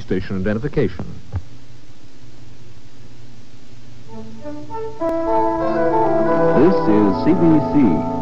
station identification. This is CBC,